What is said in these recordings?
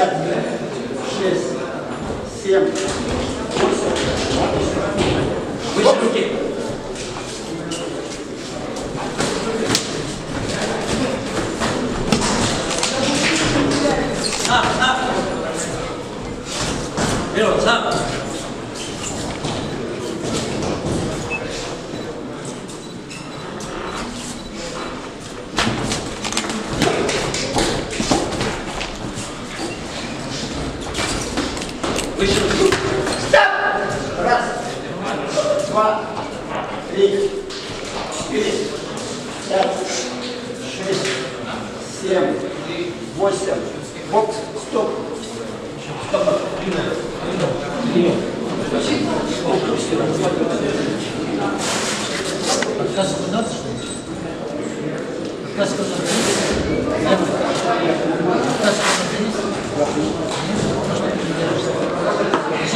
четыре, пять, шесть, семь, восемь. Выше руки. Сам, сам. Вперед, сам. Вышел. Стоп! Раз, два, три, четыре, пять, шесть, семь, восемь. Бокс. Стоп. Стоп. Длинная. Отказ 15, что ли? Отказ 15. В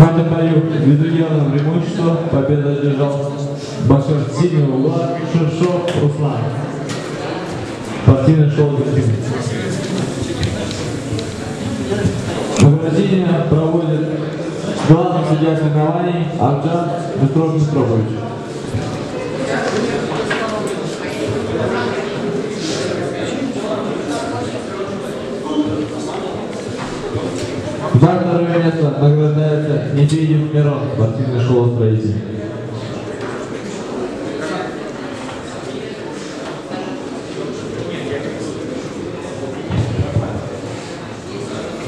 этом бою безудержное преимущество. Победу одержал боксер синего угла Шершов Руслан. Школа Гриффин. Награждение проводит главный судья соревнований Арджан Быстров Мистропович. За второе место награждается Нефедев Мирон, спортивная школа строителей.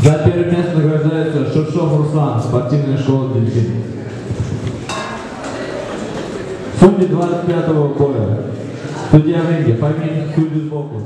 За первое место награждается Шершов Руслан, спортивная школа Дельфин. Судьи 25-го боя. Судья ринге, Фомин, судьи сбоку.